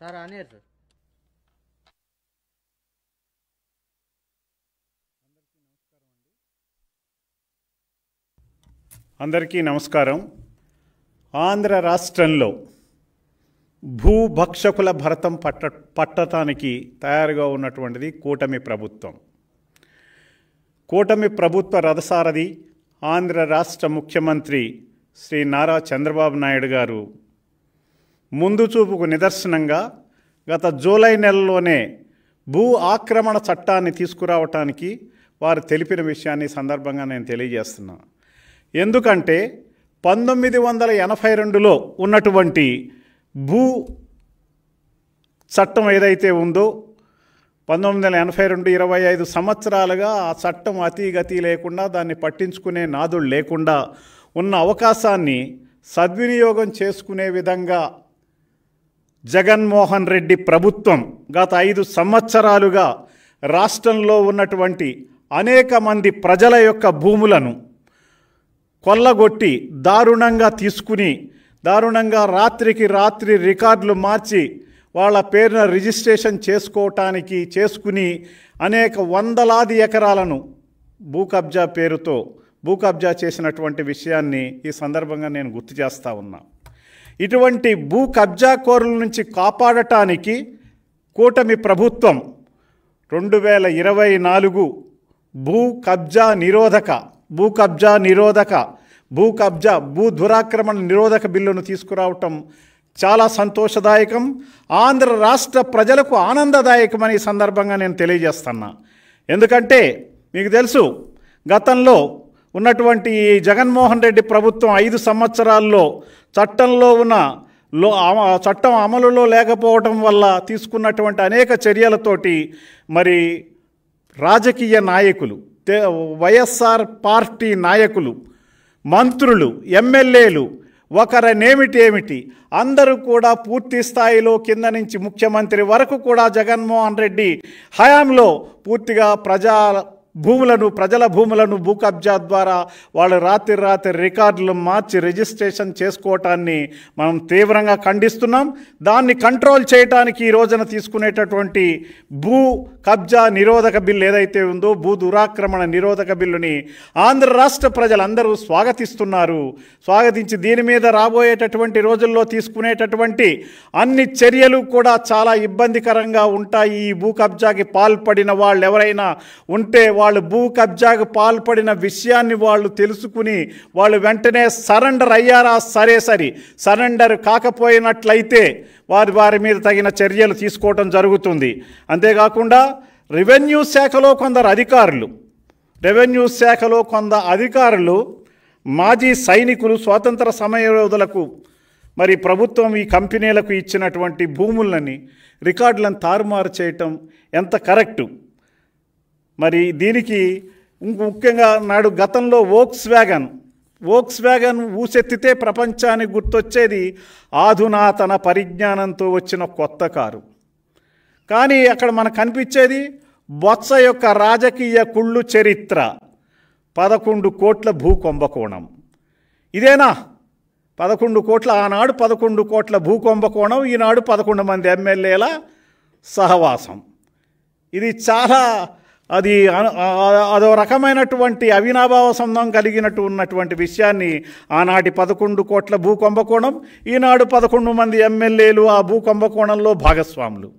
Sir ఆనియర్ sir అందరికీ నమస్కారం. ఆంధ్ర రాష్ట్రంలో భూభక్షకుల భరతం పట్ట పట్టటానికి తయారుగా ఉన్నటువంటిది కూటమి ప్రభుత్వం. కూటమి ప్రభుత్వ రథసారథి ఆంధ్ర రాష్ట్ర ముఖ్యమంత్రి శ్రీ నారా చంద్రబాబు నాయుడు గారు ముందు చూపుకు నిదర్శనంగా గత జూలై నెలలోనే భూ ఆక్రమణ చట్టాన్ని తీసుకురావటానికి వారు తెలిపిన విషయాన్ని సందర్భంగా నేను తెలియజేస్తున్నా. ఎందుకంటే పంతొమ్మిది వందల ఎనభై రెండులో ఉన్నటువంటి భూ చట్టం ఏదైతే ఉందో పంతొమ్మిది వందల ఎనభై రెండు ఇరవై ఐదు సంవత్సరాలుగా ఆ చట్టం అతీగతి లేకుండా దాన్ని పట్టించుకునే నాదుడు లేకుండా ఉన్న అవకాశాన్ని సద్వినియోగం చేసుకునే విధంగా జగన్మోహన్ రెడ్డి ప్రభుత్వం గత ఐదు సంవత్సరాలుగా రాష్ట్రంలో ఉన్నటువంటి అనేక మంది ప్రజల యొక్క భూములను కొల్లగొట్టి దారుణంగా తీసుకుని దారుణంగా రాత్రికి రాత్రి రికార్డులు మార్చి వాళ్ళ పేరున రిజిస్ట్రేషన్ చేసుకోవటానికి చేసుకుని అనేక వందలాది ఎకరాలను భూ కబ్జా పేరుతో భూ కబ్జా చేసినటువంటి విషయాన్ని ఈ సందర్భంగా నేను గుర్తు చేస్తా ఉన్నా. ఇటువంటి భూ కబ్జాకోరుల నుంచి కాపాడటానికి కూటమి ప్రభుత్వం రెండు వేల ఇరవై నాలుగు భూ కబ్జా నిరోధక భూ కబ్జా నిరోధక భూ కబ్జా భూ దురాక్రమణ నిరోధక బిల్లును తీసుకురావటం చాలా సంతోషదాయకం. ఆంధ్ర రాష్ట్ర ప్రజలకు ఆనందదాయకమని సందర్భంగా నేను తెలియజేస్తున్నా. ఎందుకంటే మీకు తెలుసు గతంలో ఉన్నటువంటి జగన్మోహన్ రెడ్డి ప్రభుత్వం ఐదు సంవత్సరాల్లో చట్టంలో ఉన్న లో చట్టం అమలులో లేకపోవటం వల్ల తీసుకున్నటువంటి అనేక చర్యలతోటి మరి రాజకీయ నాయకులు వైఎస్ఆర్ పార్టీ నాయకులు మంత్రులు ఎమ్మెల్యేలు ఒకరనేమిటేమిటి? అందరూ కూడా పూర్తి స్థాయిలో కింద నుంచి ముఖ్యమంత్రి వరకు కూడా జగన్మోహన్ రెడ్డి హయాంలో పూర్తిగా ప్రజా భూములను ప్రజల భూములను భూ కబ్జా ద్వారా వాళ్ళు రాత్రి రాత్రి రికార్డులు మార్చి రిజిస్ట్రేషన్ చేసుకోవటాన్ని మనం తీవ్రంగా ఖండిస్తున్నాం. దాన్ని కంట్రోల్ చేయటానికి ఈ రోజున తీసుకునేటటువంటి భూ కబ్జా నిరోధక బిల్లు ఏదైతే ఉందో భూ దురాక్రమణ నిరోధక బిల్లుని ఆంధ్ర రాష్ట్ర ప్రజలందరూ స్వాగతిస్తున్నారు. స్వాగతించి దీని మీద రాబోయేటటువంటి రోజుల్లో తీసుకునేటటువంటి అన్ని చర్యలు కూడా చాలా ఇబ్బందికరంగా ఉంటాయి. ఈ భూ కబ్జాకి పాల్పడిన వాళ్ళు ఎవరైనా ఉంటే వాళ్ళు భూ కబ్జాకు పాల్పడిన విషయాన్ని వాళ్ళు తెలుసుకుని వాళ్ళు వెంటనే సరెండర్ అయ్యారా? సరే సరి. సరెండర్ కాకపోయినట్లయితే వారి వారి మీద తగిన చర్యలు తీసుకోవటం జరుగుతుంది. అంతేకాకుండా రెవెన్యూ శాఖలో కొందరు అధికారులు రెవెన్యూ శాఖలో కొంత అధికారులు మాజీ సైనికులు స్వాతంత్ర సమయోధులకు మరి ప్రభుత్వం ఈ కంపెనీలకు ఇచ్చినటువంటి భూములని రికార్డులను తారుమారు చేయటం ఎంత కరెక్టు? మరి దీనికి ముఖ్యంగా నాడు గతంలో వోక్స్ వ్యాగన్ వోక్స్ వ్యాగన్ ఊసెత్తితే ప్రపంచానికి గుర్తొచ్చేది ఆధునాతన పరిజ్ఞానంతో వచ్చిన కొత్త కారు. కానీ అక్కడ మనకు కనిపించేది బొత్స యొక్క రాజకీయ కుళ్ళు చరిత్ర పదకొండు కోట్ల భూ కుంభకోణం ఇదేనా? పదకొండు కోట్ల ఆనాడు పదకొండు కోట్ల భూ కుంభకోణం ఈనాడు పదకొండు మంది ఎమ్మెల్యేల సహవాసం. ఇది చాలా అది అదో రకమైనటువంటి అవినాభావ సంబంధం కలిగినట్టు ఉన్నటువంటి విషయాన్ని ఆనాటి పదకొండు కోట్ల భూ కుంభకోణం ఈనాడు పదకొండు మంది ఎమ్మెల్యేలు ఆ భూ కుంభకోణంలో భాగస్వాములు.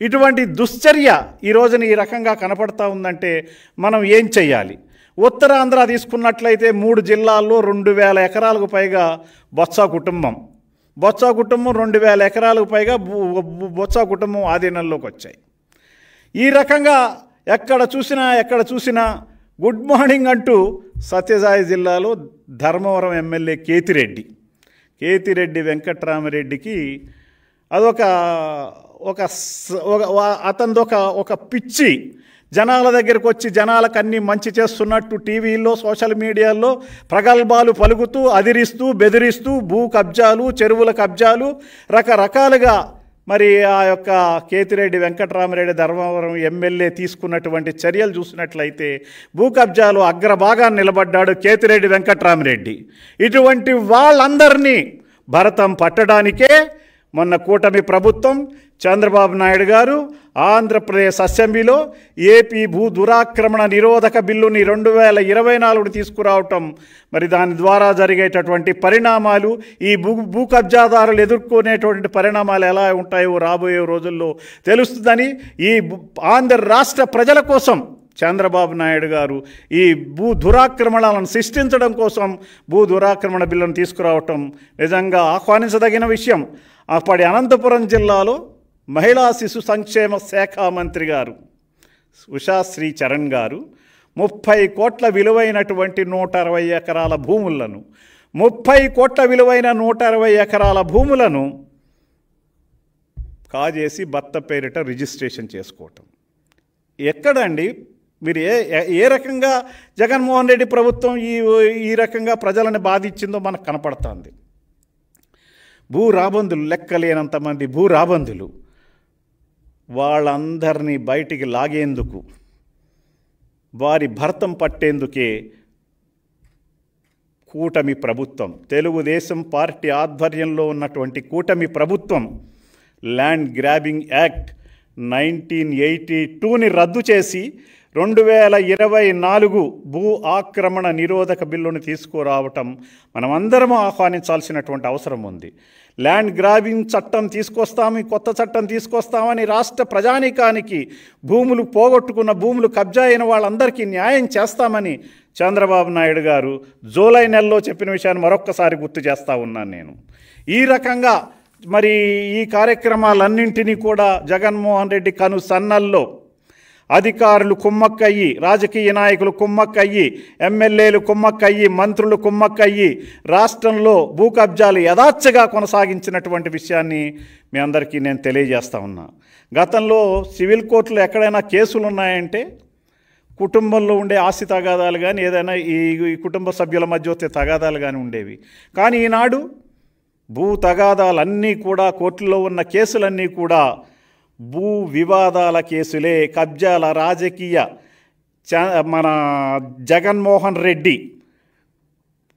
ఇటువంటి దుశ్చర్య ఈ రోజున ఈ రకంగా కనపడతా ఉందంటే మనం ఏం చెయ్యాలి? ఉత్తరాంధ్ర తీసుకున్నట్లయితే మూడు జిల్లాల్లో రెండు వేల ఎకరాలకు పైగా బొత్స కుటుంబం. బొత్స కుటుంబం రెండు వేల ఎకరాలకు పైగా బొత్స కుటుంబం ఆధీనంలోకి వచ్చాయి. ఈ రకంగా ఎక్కడ చూసినా ఎక్కడ చూసినా గుడ్ మార్నింగ్ అంటూ సత్యసాయి జిల్లాలో ధర్మవరం ఎమ్మెల్యే కేతిరెడ్డి. కేతిరెడ్డి వెంకట్రామరెడ్డికి అదొక ఒక అతనిది ఒక అతనిదొక ఒక పిచ్చి. జనాల దగ్గరకు వచ్చి జనాలకు మంచి చేస్తున్నట్టు టీవీల్లో సోషల్ మీడియాల్లో ప్రగల్భాలు పలుకుతూ అదిరిస్తూ బెదిరిస్తూ భూ కబ్జాలు చెరువుల కబ్జాలు రకరకాలుగా మరి ఆ యొక్క కేతిరెడ్డి వెంకటరామరెడ్డి ధర్మవరం ఎమ్మెల్యే తీసుకున్నటువంటి చర్యలు చూసినట్లయితే భూ కబ్జాలో అగ్రభాగాన్ని నిలబడ్డాడు కేతిరెడ్డి వెంకటరామరెడ్డి. ఇటువంటి వాళ్ళందరినీ భరతం పట్టడానికే మొన్న కూటమి ప్రభుత్వం చంద్రబాబు నాయుడు గారు ఆంధ్రప్రదేశ్ అసెంబ్లీలో ఏపీ భూ దురాక్రమణ నిరోధక బిల్లుని రెండు వేల ఇరవై నాలుగు తీసుకురావటం. మరి దాని ద్వారా జరిగేటటువంటి పరిణామాలు ఈ భూ భూ కబ్జాదారులు ఎదుర్కొనేటువంటి పరిణామాలు ఎలా ఉంటాయో రాబోయే రోజుల్లో తెలుస్తుందని ఈ ఆంధ్ర రాష్ట్ర ప్రజల కోసం చంద్రబాబు నాయుడు గారు ఈ భూ దురాక్రమణలను సృష్టించడం కోసం భూ దురాక్రమణ బిల్లును తీసుకురావటం నిజంగా ఆహ్వానించదగిన విషయం. అప్పటి అనంతపురం జిల్లాలో మహిళా శిశు సంక్షేమ శాఖ మంత్రి గారు ఉషాశ్రీ చరణ్ గారు ముప్పై కోట్ల విలువైనటువంటి నూట అరవై ఎకరాల భూములను ముప్పై కోట్ల విలువైన నూట అరవై ఎకరాల భూములను కాజేసి భర్త పేరిట రిజిస్ట్రేషన్ చేసుకోవటం. ఎక్కడండి? మీరు ఏ ఏ- రకంగా జగన్మోహన్ రెడ్డి ప్రభుత్వం ఈ ఈ రకంగా ప్రజలను బాధించిందో మనకు కనపడుతుంది. భూ రాబందులు లెక్కలేనంత మంది భూ రాబందులు వాళ్ళందరినీ బయటికి లాగేందుకు వారి భర్తం పట్టేందుకే కూటమి ప్రభుత్వం తెలుగుదేశం పార్టీ ఆధ్వర్యంలో ఉన్నటువంటి కూటమి ప్రభుత్వం land grabbing act nineteen eighty టూని రద్దు చేసి రెండు వేల ఇరవై నాలుగు భూ ఆక్రమణ నిరోధక బిల్లును తీసుకురావటం మనమందరం ఆహ్వానించాల్సినటువంటి అవసరం ఉంది. ల్యాండ్ గ్రాబింగ్ చట్టం తీసుకొస్తాము కొత్త చట్టం తీసుకొస్తామని రాష్ట్ర ప్రజానీకానికి భూములు పోగొట్టుకున్న భూములు కబ్జా అయిన వాళ్ళందరికీ న్యాయం చేస్తామని చంద్రబాబు నాయుడు గారు జూలై నెలలో చెప్పిన విషయాన్ని మరొక్కసారి గుర్తు చేస్తా ఉన్నాను నేను. ఈ రకంగా మరి ఈ కార్యక్రమాలన్నింటినీ కూడా జగన్మోహన్ రెడ్డి కను సన్నల్లో అధికారులు కుమ్మక్కయ్యి రాజకీయ నాయకులు కుమ్మక్కయ్యి ఎమ్మెల్యేలు కుమ్మక్కయ్యి మంత్రులు కుమ్మక్కయ్యి రాష్ట్రంలో భూ కబ్జాలు యథాచ్ఛగా కొనసాగించినటువంటి విషయాన్ని మీ అందరికీ నేను తెలియజేస్తా ఉన్నా. గతంలో సివిల్ కోర్టులో ఎక్కడైనా కేసులు ఉన్నాయంటే కుటుంబంలో ఉండే ఆస్తి తగాదాలు కానీ ఏదైనా ఈ ఈ కుటుంబ సభ్యుల మధ్య వచ్చే తగాదాలు కానీ ఉండేవి. కానీ ఈనాడు భూ తగాదాలన్నీ కూడా కోర్టులో ఉన్న కేసులన్నీ కూడా భూ వివాదాల కేసులే కబ్జాల రాజకీయ చ- మన జగన్మోహన్ రెడ్డి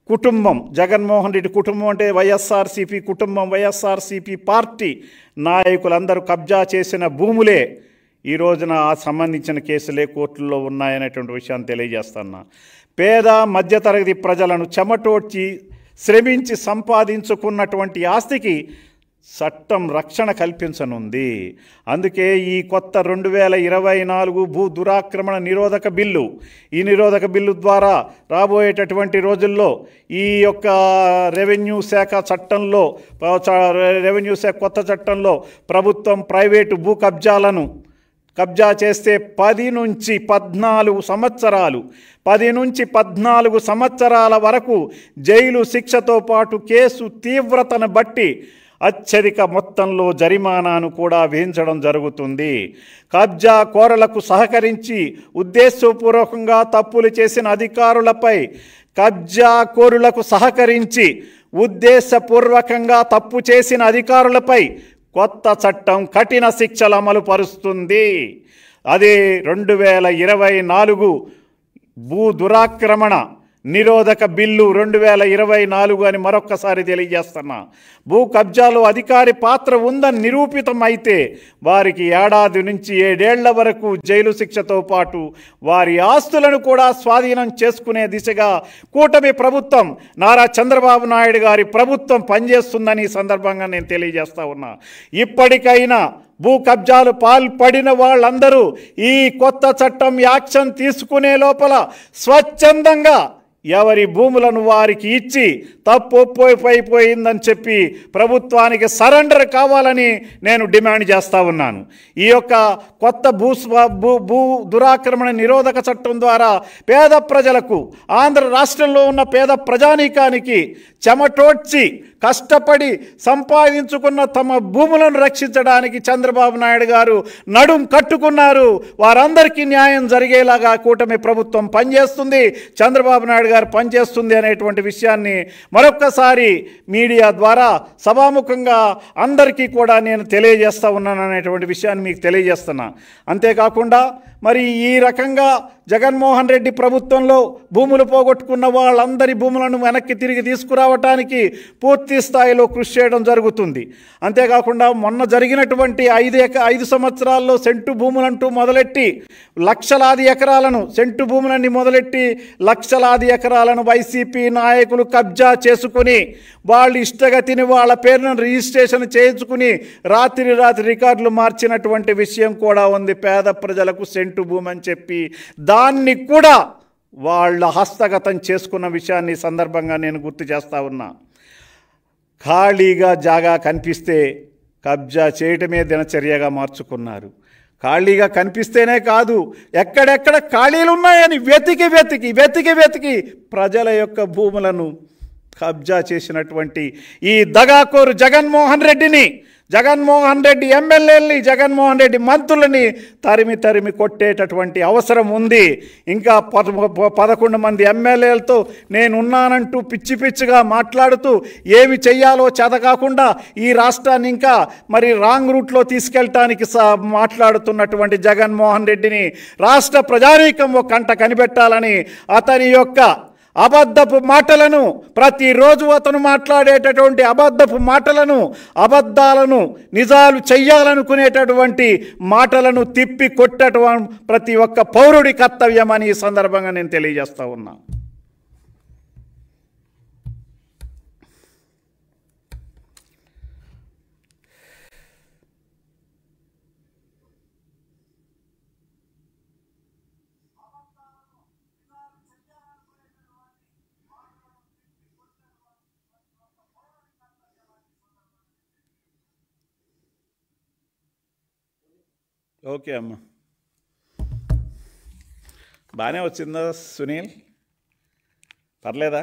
కుటుంబం జగన్మోహన్ రెడ్డి కుటుంబం అంటే వైఎస్ఆర్సీపీ కుటుంబం వైఎస్ఆర్సీపీ పార్టీ నాయకులందరూ కబ్జా చేసిన భూములే. ఈ రోజున ఆ సంబంధించిన కేసులే కోర్టుల్లో ఉన్నాయనేటువంటి విషయాన్ని తెలియజేస్తున్నా. పేద మధ్యతరగతి ప్రజలను చెమటోడ్చి శ్రమించి సంపాదించుకున్నటువంటి ఆస్తికి చట్టం రక్షణ కల్పించనుంది. అందుకే ఈ కొత్త రెండు వేల ఇరవై నాలుగు భూ దురాక్రమణ నిరోధక బిల్లు ఈ నిరోధక బిల్లు ద్వారా రాబోయేటటువంటి రోజుల్లో ఈ యొక్క రెవెన్యూ శాఖ చట్టంలో రెవెన్యూ శాఖ కొత్త చట్టంలో ప్రభుత్వం ప్రైవేటు భూ కబ్జాలను కబ్జా చేస్తే పది నుంచి పద్నాలుగు సంవత్సరాలు పది నుంచి పద్నాలుగు సంవత్సరాల వరకు జైలు శిక్షతో పాటు కేసు తీవ్రతను బట్టి అత్యధిక మొత్తంలో జరిమానాను కూడా విధించడం జరుగుతుంది. కబ్జా కోరలకు సహకరించి ఉద్దేశపూర్వకంగా తప్పులు చేసిన అధికారులపై కబ్జా కోరులకు సహకరించి ఉద్దేశపూర్వకంగా తప్పు చేసిన అధికారులపై కొత్త చట్టం కఠిన శిక్షలు అమలు పరుస్తుంది. అదే రెండు వేల ఇరవై నాలుగు భూ దురాక్రమణ నిరోధక బిల్లు రెండు వేల ఇరవై నాలుగు అని మరొక్కసారి తెలియజేస్తున్నా. భూ కబ్జాలో అధికారి పాత్ర ఉందని నిరూపితం అయితే వారికి ఏడాది నుంచి ఏడేళ్ళ వరకు జైలు శిక్షతో పాటు వారి ఆస్తులను కూడా స్వాధీనం చేసుకునే దిశగా కూటమి ప్రభుత్వం నారా చంద్రబాబు నాయుడు గారి ప్రభుత్వం పనిచేస్తుందని ఈ సందర్భంగా నేను తెలియజేస్తా ఉన్నా. ఇప్పటికైనా భూ కబ్జాలు పాల్పడిన వాళ్ళందరూ ఈ కొత్త చట్టం యాక్షన్ తీసుకునే లోపల స్వచ్ఛందంగా ఎవరి భూములను వారికి ఇచ్చి తప్పు ఒప్పైపోయిందని చెప్పి ప్రభుత్వానికి సరెండర్ కావాలని నేను డిమాండ్ చేస్తా ఉన్నాను. ఈ యొక్క కొత్త భూ భూ భూ దురాక్రమణ నిరోధక చట్టం ద్వారా పేద ప్రజలకు ఆంధ్ర రాష్ట్రంలో ఉన్న పేద ప్రజానీకానికి చెమటోడ్చి కష్టపడి సంపాదించుకున్న తమ భూములను రక్షించడానికి చంద్రబాబు నాయుడు గారు నడుం కట్టుకున్నారు. వారందరికీ న్యాయం జరిగేలాగా కూటమి ప్రభుత్వం పనిచేస్తుంది. చంద్రబాబు నాయుడు గారు పనిచేస్తుంది అనేటువంటి విషయాన్ని మరొక్కసారి మీడియా ద్వారా సభాముఖంగా అందరికీ కూడా నేను తెలియజేస్తా ఉన్నాను అనేటువంటి విషయాన్ని మీకు తెలియజేస్తున్నా. అంతేకాకుండా మరి ఈ రకంగా జగన్మోహన్ రెడ్డి ప్రభుత్వంలో భూములు పోగొట్టుకున్న వాళ్ళందరి భూములను వెనక్కి తిరిగి తీసుకురావటానికి పూర్తి స్థాయిలో కృషి చేయడం జరుగుతుంది. అంతేకాకుండా మొన్న జరిగినటువంటి ఐదు ఎక ఐదు సంవత్సరాల్లో సెంటు భూములంటూ మొదలెట్టి లక్షలాది ఎకరాలను సెంటు భూములన్నీ మొదలెట్టి లక్షలాది ఎకరాలను వైసీపీ నాయకులు కబ్జా చేసుకుని వాళ్ళు ఇష్టగతిని వాళ్ళ పేరును రిజిస్ట్రేషన్ చేయించుకుని రాత్రి రాత్రి రికార్డులు మార్చినటువంటి విషయం కూడా ఉంది. పేద ప్రజలకు సెంటు భూమి అని చెప్పి దాన్ని కూడా వాళ్ళ హస్తగతం చేసుకున్న విషయాన్ని సందర్భంగా నేను గుర్తు చేస్తా ఉన్నా. ఖాళీగా జాగా కనిపిస్తే కబ్జా చేయటమే దినచర్యగా మార్చుకున్నారు. ఖాళీగా కనిపిస్తేనే కాదు ఎక్కడెక్కడ ఖాళీలు ఉన్నాయని వెతికి వెతికి వెతికి వెతికి ప్రజల యొక్క భూములను కబ్జా చేసినటువంటి ఈ దగాకోరు జగన్మోహన్ రెడ్డిని జగన్మోహన్ రెడ్డి ఎమ్మెల్యేలని జగన్మోహన్ రెడ్డి మంత్రులని తరిమి తరిమి కొట్టేటటువంటి అవసరం ఉంది. ఇంకా పద పదకొండు మంది ఎమ్మెల్యేలతో నేనున్నానంటూ పిచ్చి పిచ్చిగా మాట్లాడుతూ ఏమి చెయ్యాలో చేతకాకుండా ఈ రాష్ట్రాన్ని ఇంకా మరి రాంగ్ రూట్లో తీసుకెళ్ళటానికి మాట్లాడుతున్నటువంటి జగన్మోహన్ రెడ్డిని రాష్ట్ర ప్రజానీకం ఒక కంట కనిపెట్టాలని అతని యొక్క అబద్ధపు మాటలను ప్రతిరోజు అతను మాట్లాడేటటువంటి అబద్ధపు మాటలను అబద్ధాలను నిజాలు చెయ్యాలనుకునేటటువంటి మాటలను తిప్పి కొట్టడం ప్రతి ఒక్క పౌరుడి కర్తవ్యం అని ఈ సందర్భంగా నేను తెలియజేస్తా ఉన్నా. ఓకే అమ్మ బాగానే వచ్చిందా సునీల్ పర్లేదా